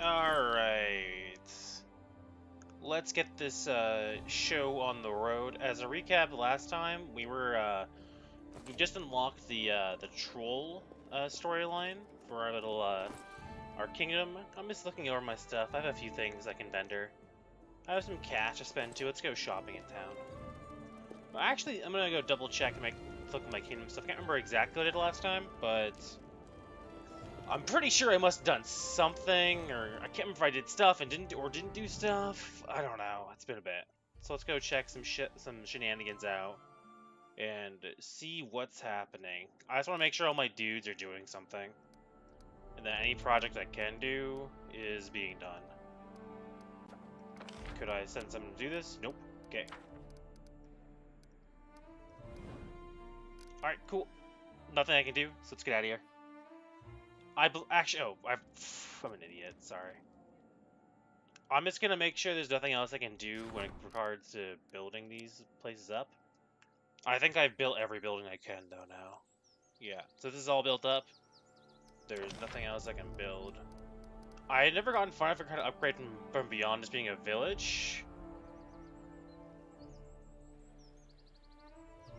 Alright. Let's get this uh, show on the road. As a recap, last time we were uh, we just unlocked the uh, the troll uh, storyline for our little uh, our kingdom. I'm just looking over my stuff. I have a few things I can vendor. I have some cash to spend too. Let's go shopping in town. Well, actually, I'm gonna go double check and make look at my kingdom stuff. I can't remember exactly what I did last time, but I'm pretty sure I must have done something, or I can't remember if I did stuff and didn't, or didn't do stuff. I don't know. It's been a bit. So let's go check some shit, some shenanigans out, and see what's happening. I just want to make sure all my dudes are doing something, and that any project I can do is being done. Could I send someone to do this? Nope. Okay. Alright, cool. Nothing I can do, so let's get out of here. I actually, oh, i am an idiot. Sorry. I'm just gonna make sure there's nothing else I can do when it regards to building these places up. I think I've built every building I can though now. Yeah, so this is all built up. There's nothing else I can build. I had never gotten far enough to kind of upgrade from, from beyond just being a village.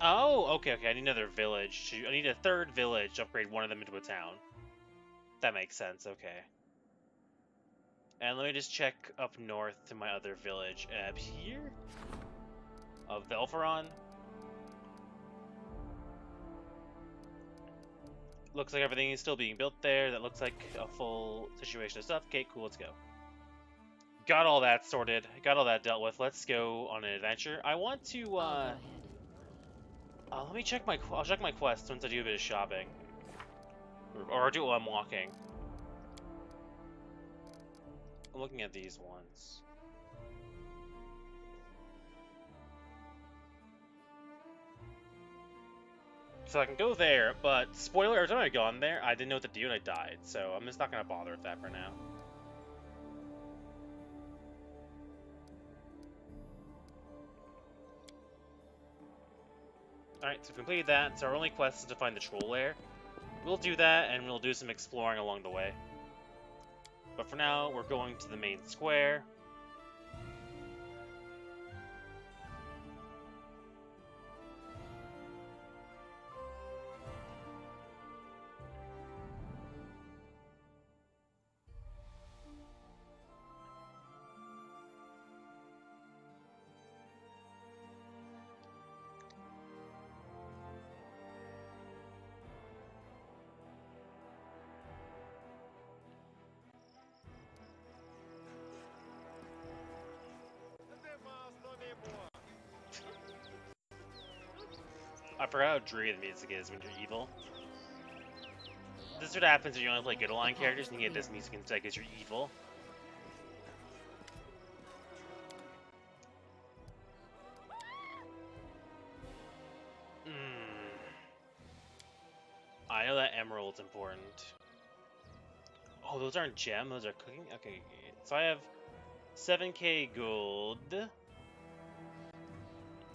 Oh, okay, okay. I need another village. I need a third village to upgrade one of them into a town. That makes sense, okay. And let me just check up north to my other village. Up here? Of Velveron? Looks like everything is still being built there. That looks like a full situation of stuff. Okay, cool, let's go. Got all that sorted. Got all that dealt with. Let's go on an adventure. I want to, uh... uh let me check my... I'll check my quest once I do a bit of shopping. Or do I'm walking. I'm looking at these ones. So I can go there, but spoiler, every time I gone there, I didn't know what to do and I died, so I'm just not to bother with that for now. Alright, so we've completed that, so our only quest is to find the troll lair. We'll do that, and we'll do some exploring along the way. But for now, we're going to the main square. I forgot how dreary the music is when you're evil. This is what happens when you only play good aligned characters and you get this music instead because you're evil. Hmm. I know that emerald's important. Oh, those aren't gem, those are cooking? Okay, so I have 7k gold.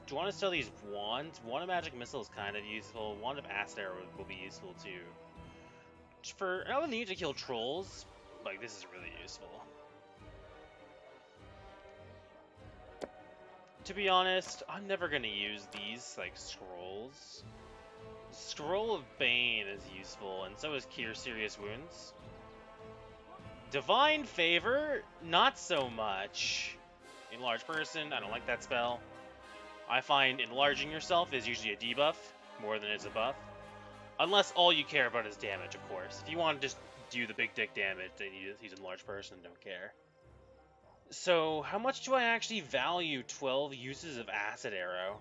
Do you want to sell these wands? Wand of Magic Missile is kind of useful. Wand of Acid Arrow will be useful too. For I don't need to kill trolls. Like this is really useful. To be honest, I'm never gonna use these like scrolls. Scroll of Bane is useful, and so is Cure Serious Wounds. Divine Favor, not so much. Enlarge Person, I don't like that spell. I find enlarging yourself is usually a debuff more than it's a buff. Unless all you care about is damage, of course. If you want to just do the big dick damage, then he's a large person, don't care. So, how much do I actually value 12 uses of Acid Arrow?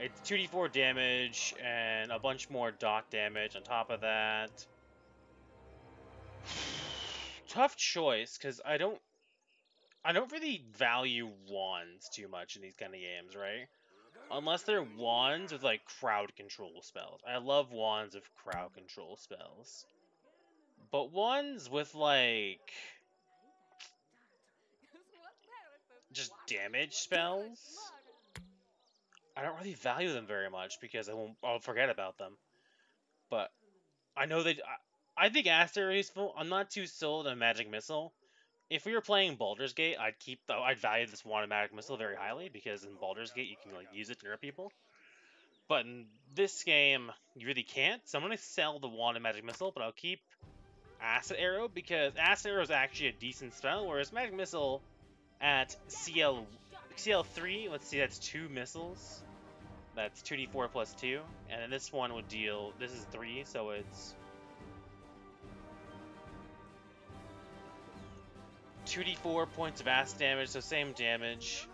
It's 2d4 damage and a bunch more dot damage on top of that. Tough choice, because I don't I don't really value wands too much in these kind of games, right? Unless they're wands with like crowd control spells. I love wands with crowd control spells. But wands with like just damage spells, I don't really value them very much because I won't I'll forget about them. But I know that I think Aster is useful. I'm not too sold on magic missile. If we were playing Baldur's Gate, I'd keep the, I'd value this wand magic missile very highly because in Baldur's Gate you can like use it to hurt people. But in this game, you really can't. So I'm gonna sell the wand magic missile, but I'll keep acid arrow because acid arrow is actually a decent spell, whereas magic missile at CL CL3, let's see, that's two missiles. That's 2d4 plus 2. And then this one would deal, this is 3, so it's 2d4 points of acid damage, so same damage.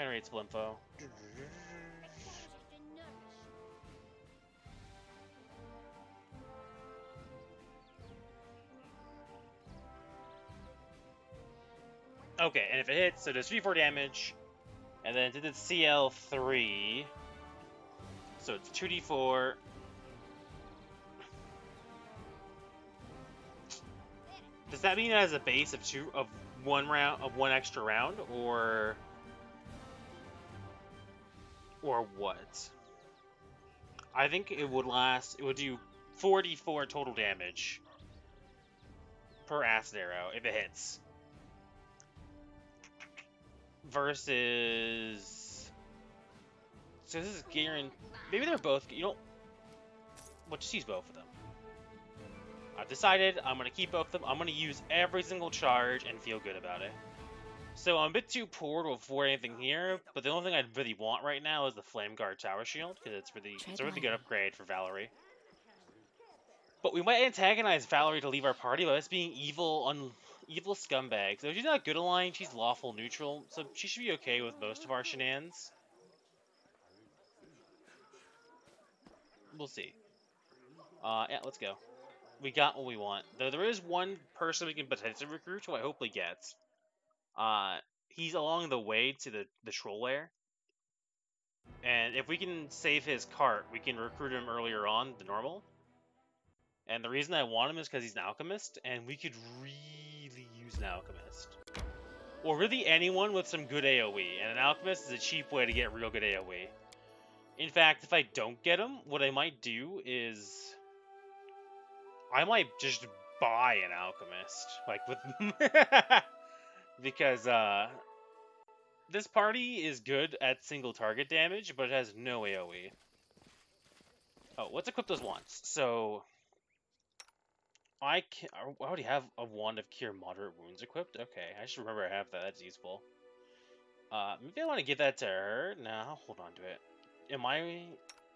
I'm some info. Okay, and if it hits, so does 3-4 damage, and then did the CL3, so it's 2d4. Does that mean it has a base of two of one round of one extra round, or or what? I think it would last. It would do 44 total damage per acid arrow if it hits versus. So this is guaranteed. Maybe they're both. You know. We'll just use both of them. I've decided I'm gonna keep both of them. I'm gonna use every single charge and feel good about it. So I'm a bit too poor to afford anything here, but the only thing I really want right now is the Flame Guard Tower Shield, because it's really it's a really good upgrade for Valerie. But we might antagonize Valerie to leave our party by us being evil, un evil scumbags. So she's not good aligned, she's lawful neutral, so she should be okay with most of our shenanigans. We'll see. Uh, yeah, let's go. We got what we want. Though there is one person we can potentially recruit who I hope we get. Uh, he's along the way to the, the troll lair. And if we can save his cart, we can recruit him earlier on than normal. And the reason I want him is because he's an alchemist, and we could really use an alchemist. Or really anyone with some good AoE, and an alchemist is a cheap way to get real good AoE. In fact, if I don't get him, what I might do is... I might just buy an alchemist. Like, with... because, uh... This party is good at single target damage, but it has no AoE. Oh, let's equip those once. So, I can I already have a wand of cure moderate wounds equipped. Okay, I should remember I have that. That's useful. Uh, maybe I want to give that to her. Now, hold on to it. Am I?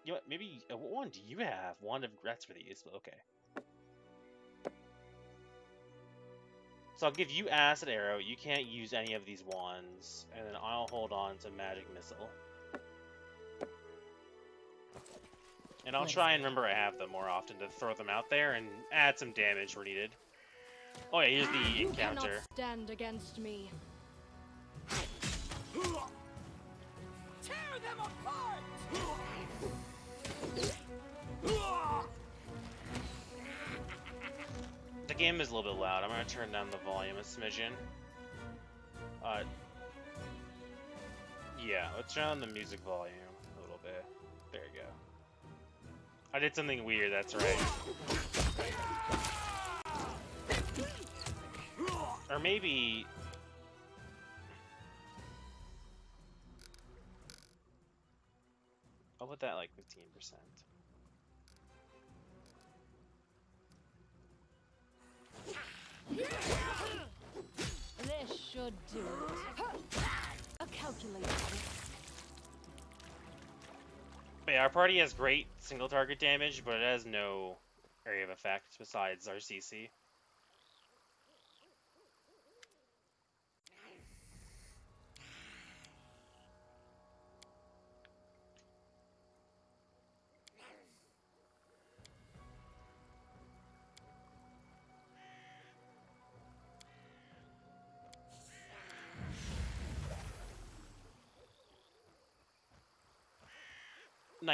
You know what, maybe uh, what one do you have? Wand of that's really useful. Okay. So I'll give you acid arrow. You can't use any of these wands, and then I'll hold on to magic missile. And I'll try and remember I have them more often to throw them out there and add some damage where needed. Oh yeah, here's the you encounter. stand against me. Game is a little bit loud. I'm gonna turn down the volume a smidgen. Uh, yeah, let's turn on the music volume a little bit. There you go. I did something weird, that's right. Or maybe... I'll put that like 15%. This should do it. A calculator. Yeah, our party has great single target damage, but it has no area of effect besides our CC.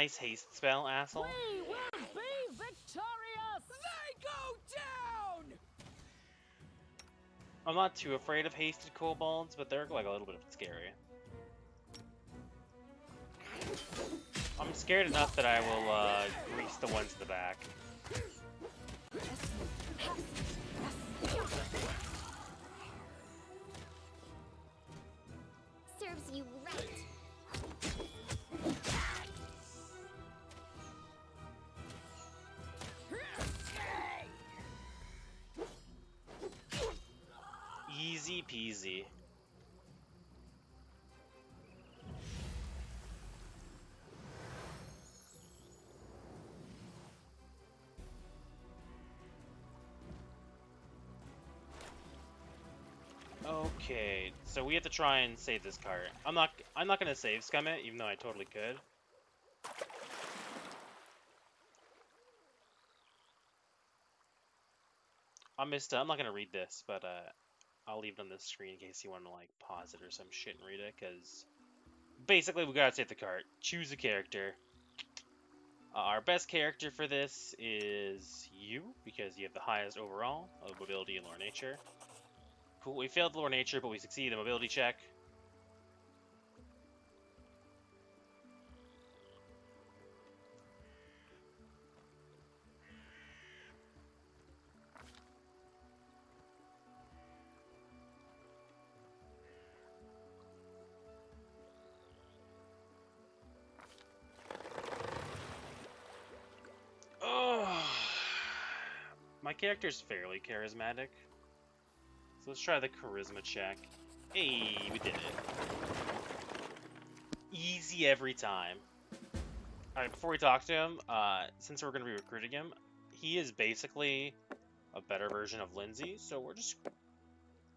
Nice haste spell, asshole. We will be victorious! They go down! I'm not too afraid of hasted kobolds, but they're like a little bit scary. I'm scared enough that I will uh, grease the ones in the back. Peasy. Okay, so we have to try and save this cart. I'm not I'm not gonna save scum it, even though I totally could. I missed. I'm not gonna read this, but uh, I'll leave it on the screen in case you want to like pause it or some shit and read it. Cause basically we gotta save the cart. Choose a character. Uh, our best character for this is you because you have the highest overall of mobility and lore nature. Cool. We failed lore nature, but we succeeded the mobility check. Character's fairly charismatic. So let's try the charisma check. Hey, we did it. Easy every time. Alright, before we talk to him, uh, since we're going to be recruiting him, he is basically a better version of Linzi, so we're just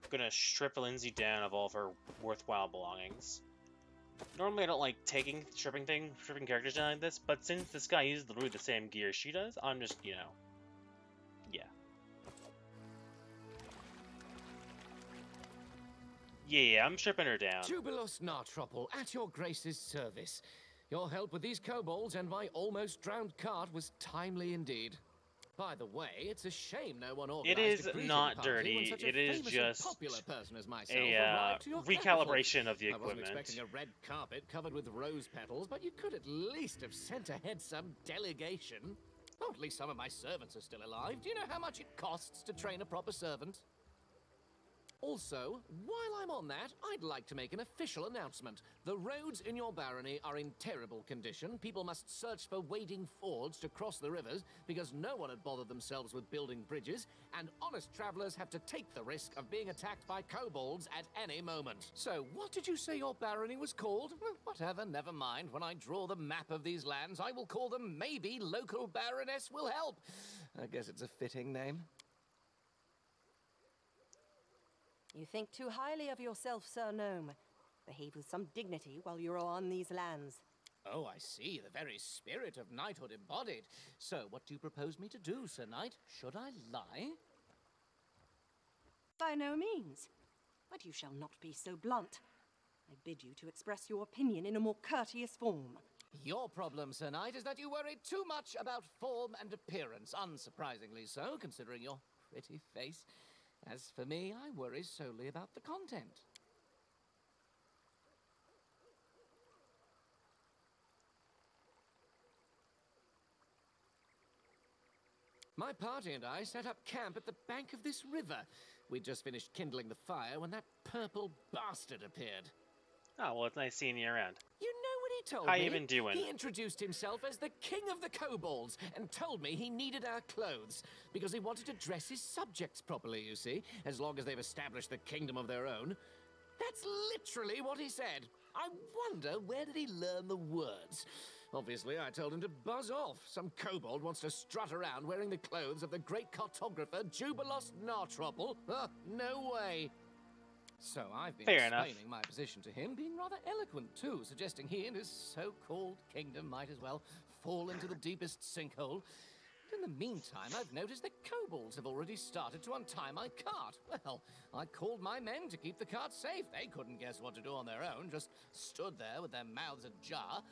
gonna strip Linzi down of all of her worthwhile belongings. Normally I don't like taking stripping things, stripping characters down like this, but since this guy uses literally the same gear she does, I'm just, you know. Yeah, I'm stripping her down. Jubilost Narthropple, at your grace's service. Your help with these kobolds and my almost drowned cart was timely indeed. By the way, it's a shame no one organized is a not dirty, when such a it is just popular person as myself A uh, your capital. recalibration of the equipment. I wasn't expecting a red carpet covered with rose petals, but you could at least have sent ahead some delegation. Oh, at least some of my servants are still alive. Do you know how much it costs to train a proper servant? Also, while I'm on that, I'd like to make an official announcement. The roads in your barony are in terrible condition. People must search for wading fords to cross the rivers because no one had bothered themselves with building bridges, and honest travelers have to take the risk of being attacked by kobolds at any moment. So, what did you say your barony was called? Whatever, never mind. When I draw the map of these lands, I will call them Maybe Local Baroness Will Help. I guess it's a fitting name. You think too highly of yourself, Sir Gnome. Behave with some dignity while you're on these lands. Oh, I see. The very spirit of knighthood embodied. So, what do you propose me to do, Sir Knight? Should I lie? By no means. But you shall not be so blunt. I bid you to express your opinion in a more courteous form. Your problem, Sir Knight, is that you worry too much about form and appearance. Unsurprisingly so, considering your pretty face. As for me, I worry solely about the content. My party and I set up camp at the bank of this river. We'd just finished kindling the fire when that purple bastard appeared. Oh, well, it's nice seeing you around. You know what he told How me? you been doing? He introduced himself as the king of the kobolds and told me he needed our clothes because he wanted to dress his subjects properly, you see, as long as they've established the kingdom of their own. That's literally what he said. I wonder where did he learn the words? Obviously, I told him to buzz off. Some kobold wants to strut around wearing the clothes of the great cartographer Jubilost Narthropple. Uh, no way. So I've been Fair enough. explaining my position to him, being rather eloquent too, suggesting he and his so-called kingdom might as well fall into the deepest sinkhole. But in the meantime, I've noticed that kobolds have already started to untie my cart. Well, I called my men to keep the cart safe. They couldn't guess what to do on their own, just stood there with their mouths ajar.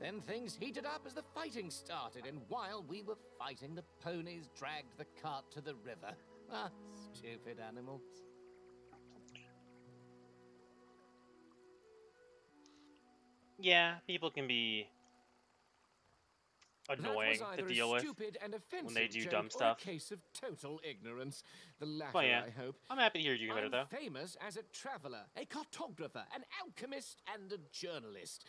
Then things heated up as the fighting started, and while we were fighting, the ponies dragged the cart to the river. Ah, stupid animals. Yeah, people can be annoying to deal with. offensive they do dumb stuff. a case of total ignorance. The latter, But yeah, I hope. I'm happy to hear you better I'm though. famous as a traveler, a cartographer, an alchemist, and a journalist.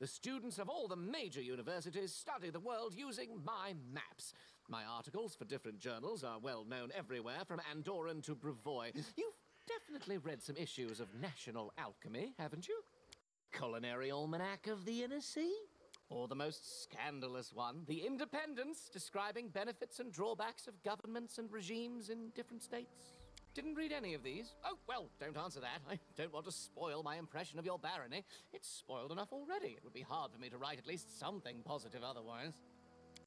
The students of all the major universities study the world using my maps. My articles for different journals are well known everywhere, from Andoran to Brevoy. You've definitely read some issues of National Alchemy, haven't you? Culinary Almanac of the Inner Sea? Or the most scandalous one, The Independence, describing benefits and drawbacks of governments and regimes in different states? Didn't read any of these. Oh, well, don't answer that. I don't want to spoil my impression of your barony. It's spoiled enough already. It would be hard for me to write at least something positive otherwise.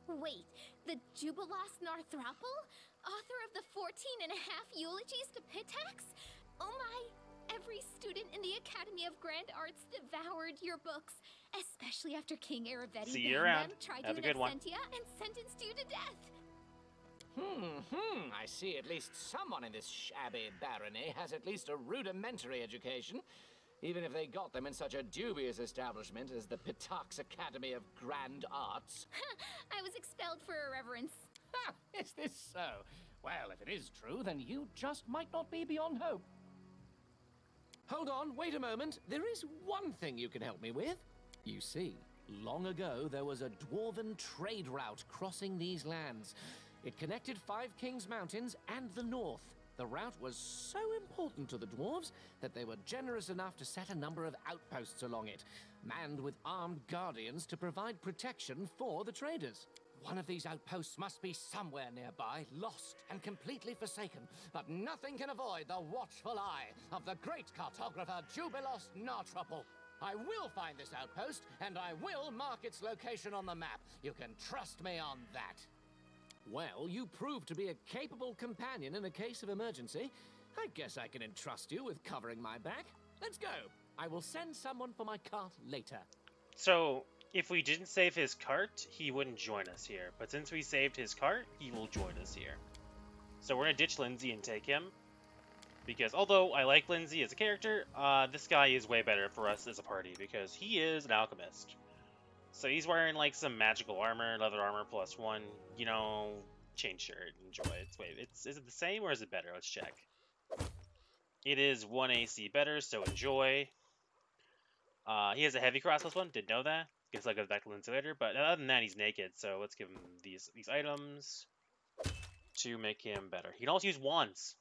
Wait, the Jubilost Narthropple? Author of the 14 and a half eulogies to Pitax? Oh my, every student in the Academy of Grand Arts devoured your books, especially after King Irovetti See you around. them, tried Have to a good one. absentia, and sentenced you to death. Hmm, hmm. I see at least someone in this shabby barony has at least a rudimentary education, even if they got them in such a dubious establishment as the Pitax Academy of Grand Arts. I was expelled for irreverence. Ha! Is this so? Well, if it is true, then you just might not be beyond hope. Hold on, wait a moment. There is one thing you can help me with. You see, long ago there was a dwarven trade route crossing these lands. It connected Five Kings Mountains and the north. The route was so important to the dwarves that they were generous enough to set a number of outposts along it, manned with armed guardians to provide protection for the traders. One of these outposts must be somewhere nearby, lost and completely forsaken, but nothing can avoid the watchful eye of the great cartographer Jubilost Narthropple. I will find this outpost, and I will mark its location on the map. You can trust me on that. Well, you proved to be a capable companion in a case of emergency. I guess I can entrust you with covering my back. Let's go. I will send someone for my cart later. So, if we didn't save his cart, he wouldn't join us here. But since we saved his cart, he will join us here. So we're gonna ditch Linzi and take him. Because although I like Linzi as a character, uh, this guy is way better for us as a party because he is an alchemist. So he's wearing like some magical armor, leather armor plus one. You know, chain shirt, enjoy. It's wait, it's is it the same or is it better? Let's check. It is one AC better, so enjoy. Uh, he has a heavy cross plus one. Didn't know that. Guess I'll go back to Linzi later. But other than that, he's naked. So let's give him these these items to make him better. He can also use wands,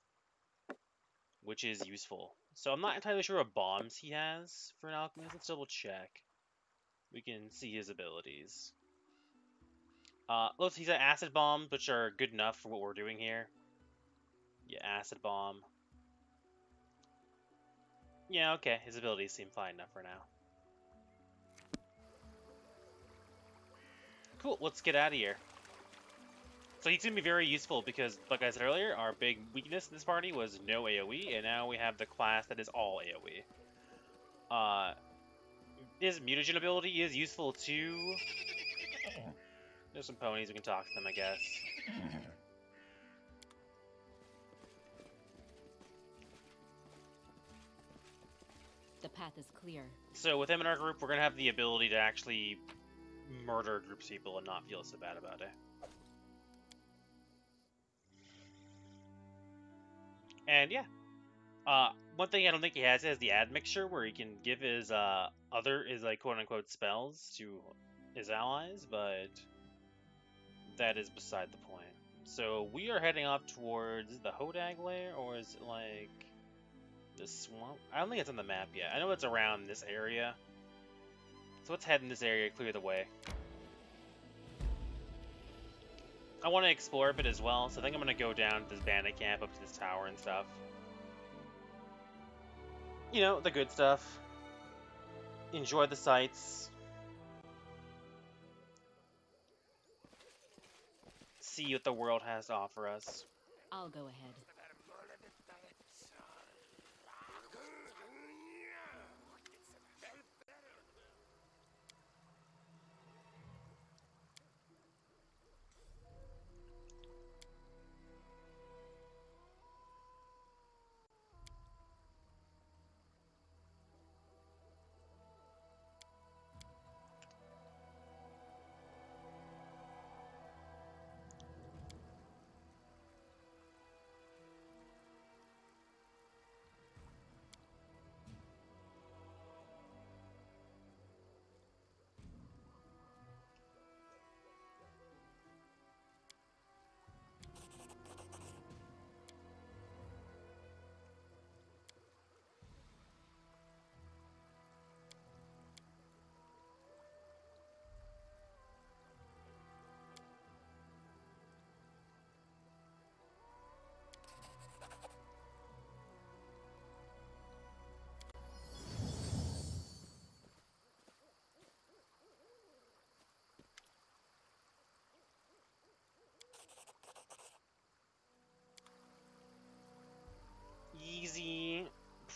which is useful. So I'm not entirely sure what bombs he has for an alchemist. Let's double check. We can see his abilities. Uh, let's he's an acid bomb, which are good enough for what we're doing here. Yeah, acid bomb. Yeah, okay. His abilities seem fine enough for now. Cool, let's get out of here. So he's going to be very useful because, like I said earlier, our big weakness in this party was no AoE, and now we have the class that is all AoE. Uh, his mutagen ability is useful too. There's some ponies, we can talk to them, I guess. The path is clear. So with him in our group, we're gonna have the ability to actually murder groups of people and not feel so bad about it. And yeah, uh, one thing I don't think he has is the admixture, where he can give his uh, other his like quote unquote spells to his allies, but that is beside the point. So we are heading up towards the Hodag lair, or is it like the swamp? I don't think it's on the map yet. I know it's around this area. So let's head in this area, clear the way. I want to explore a bit as well, so I think I'm going to go down to this bandit camp, up to this tower and stuff. You know, the good stuff. Enjoy the sights. See what the world has to offer us. I'll go ahead.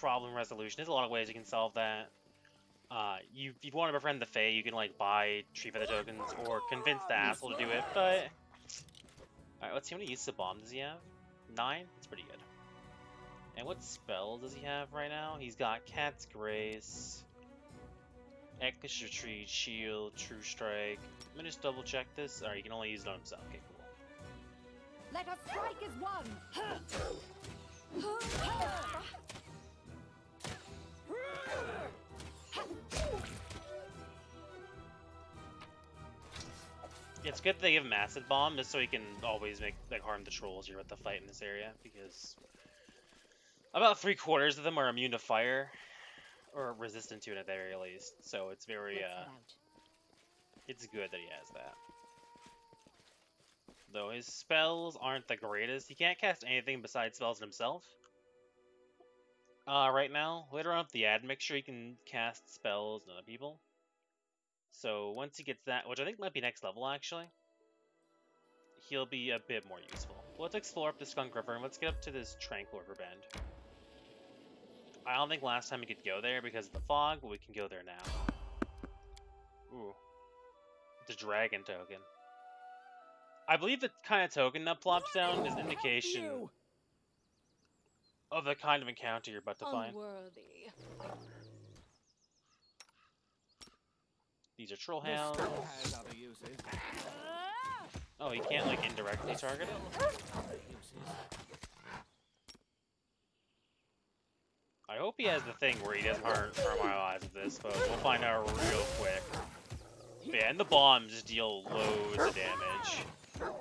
Problem resolution. There's a lot of ways you can solve that. Uh, you, if you want to befriend the Fae, you can like buy tree feather tokens or convince the asshole to do it. But all right, let's see how many uses of bomb does he have. Nine. That's pretty good. And what spell does he have right now? He's got Cat's Grace, Ekish Retreat, Shield, True Strike. Let me just double check this. Alright, he can only use it on himself. Okay, cool. Let us strike as one! It's good they give him Acid Bomb just so he can always make like harm the trolls you're about to fight in this area because about three quarters of them are immune to fire or resistant to it at the very least. So it's very uh, it's good that he has that. Though his spells aren't the greatest. He can't cast anything besides spells himself. Uh, right now, later on with the admixture, he can cast spells on other people. So once he gets that, which I think might be next level actually, he'll be a bit more useful. Let's explore up the Skunk River and let's get up to this Tranquil River Bend. I don't think last time we could go there because of the fog, but we can go there now. Ooh. The dragon token. I believe the kind of token that plops down is indication of the kind of encounter you're about to find. Unworthy. These are troll hounds. still has other uses. Oh, he can't like indirectly target it? I hope he has the thing where he doesn't harm, harm our lives with this, but we'll find out real quick. But yeah, and the bombs deal loads of damage.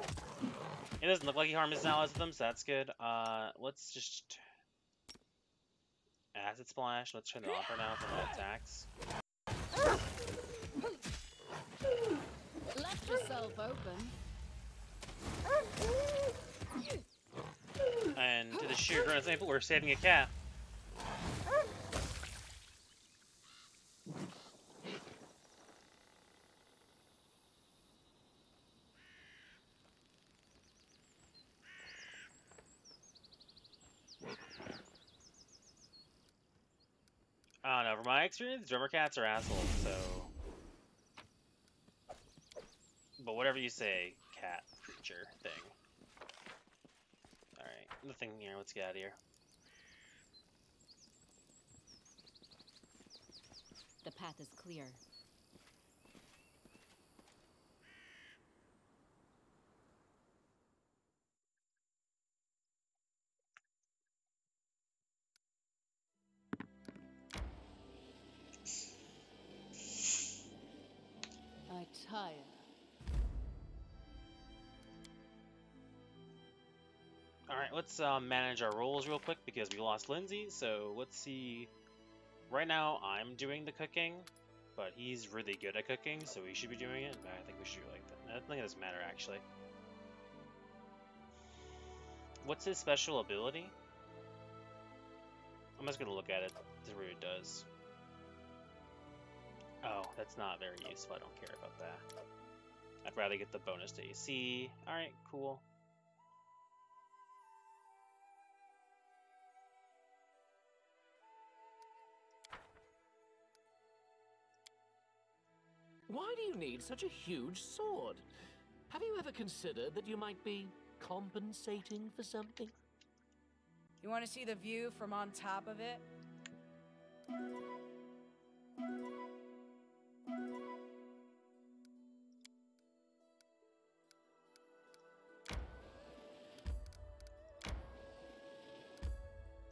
It doesn't look like he harmed his allies with them, so that's good. Uh, let's just... Acid Splash, let's turn it off right now for my attacks. Yourself open. And to the sheer grand example, we're saving a cat. I don't know, from my experience, drummer cats are assholes, so... But whatever you say, cat creature thing. Alright, nothing here, let's get out of here. The path is clear. Let's um, manage our roles real quick because we lost Linzi, so let's see. Right now, I'm doing the cooking, but he's really good at cooking, so he should be doing it. I think we should do like that. I think it doesn't matter, actually. What's his special ability? I'm just gonna look at it see what it does. Oh, that's not very useful. I don't care about that. I'd rather get the bonus to AC. Alright, cool. Why do you need such a huge sword? Have you ever considered that you might be compensating for something? You want to see the view from on top of it?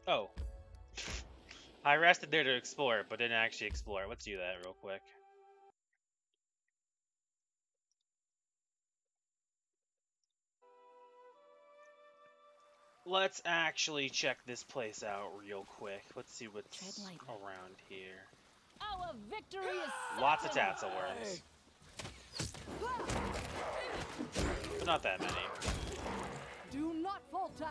Oh. I rested there to explore but didn't actually explore. Let's do that real quick. Let's actually check this place out real quick. Let's see what's around here. Our victory is Lots of tatzlwyrms. But not that many. Do not falter!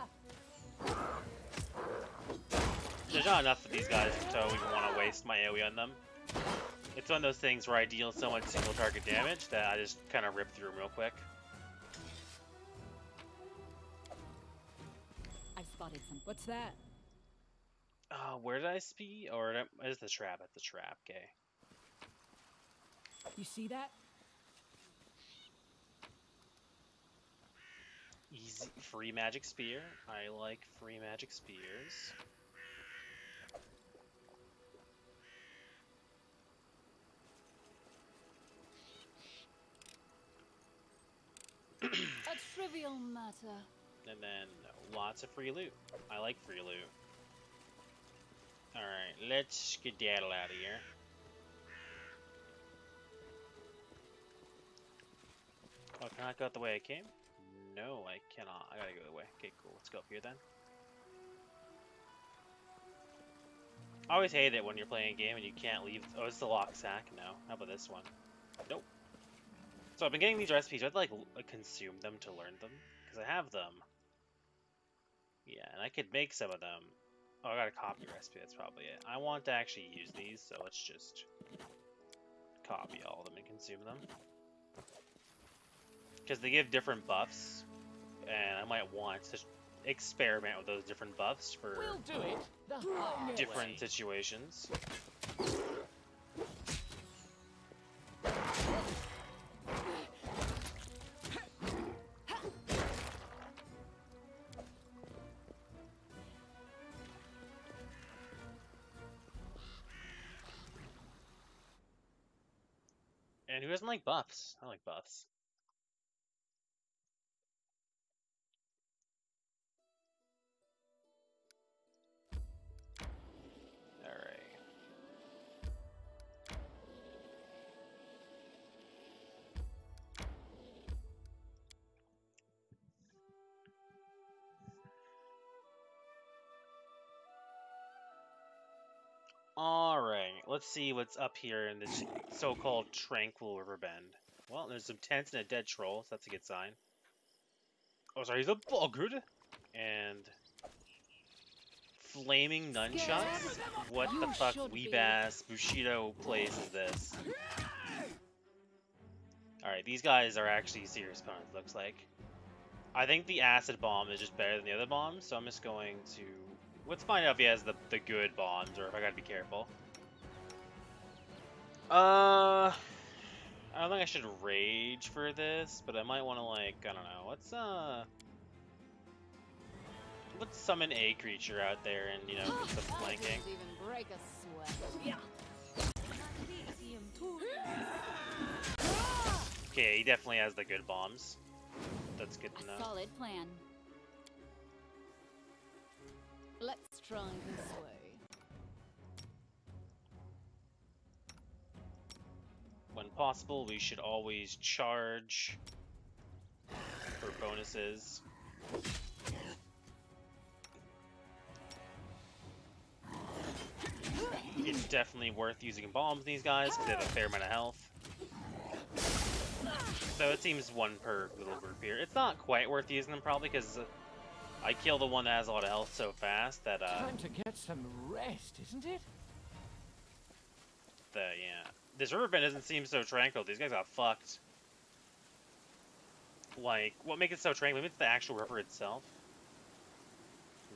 There's not enough of these guys to even want to waste my AoE on them. It's one of those things where I deal so much single target damage that I just kind of rip through them real quick. Spotted some. What's that? Uh, where did I speak? Or is the trap? At the trap. Okay. You see that? Easy free magic spear. I like free magic spears. A trivial matter. And then lots of free loot. I like free loot. Alright, let's skedaddle out of here. Oh, can I go the way I came? No, I cannot. I gotta go the way. Okay, cool. Let's go up here then. I always hate it when you're playing a game and you can't leave. Oh, it's the lock sack? No. How about this one? Nope. So I've been getting these recipes. I have to like uh, consume them to learn them because I have them. Yeah, and I could make some of them. Oh, I got a copy recipe. That's probably it. I want to actually use these, so let's just copy all of them and consume them. Because they give different buffs, and I might want to experiment with those different buffs for We'll do it the different way. situations. And who doesn't like buffs? I like buffs. Let's see what's up here in this so-called tranquil river bend. Well, there's some tents and a dead troll, so that's a good sign. Oh, sorry, he's a boggard. And flaming nunchucks? What the fuck should weeb be. ass Bushido place is this? Alright, these guys are actually serious opponents, looks like. I think the acid bomb is just better than the other bombs, so I'm just going to... Let's find out if he has the, the good bombs, or if I gotta be careful. Uh... I don't think I should rage for this, but I might want to, like, I don't know, let's, uh... Let's summon a creature out there and, you know, do some I flanking. didn't even break a sweat. Yeah. Okay, he definitely has the good bombs. That's good to know. solid plan. Let's try this way. When possible, we should always charge for bonuses. It's definitely worth using bombs these guys because they have a fair amount of health. So it seems one per little group here. It's not quite worth using them probably because I kill the one that has a lot of health so fast that uh, Time to get some rest, isn't it? the yeah. This riverbend doesn't seem so tranquil. These guys got fucked. Like, what makes it so tranquil? Maybe it's the actual river itself.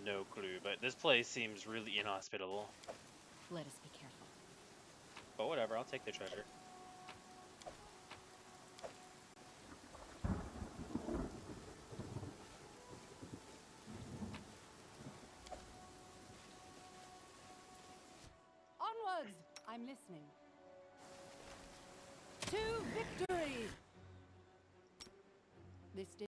No clue, but this place seems really inhospitable. Let us be careful. But whatever, I'll take the treasure. Onwards! I'm listening. To victory! This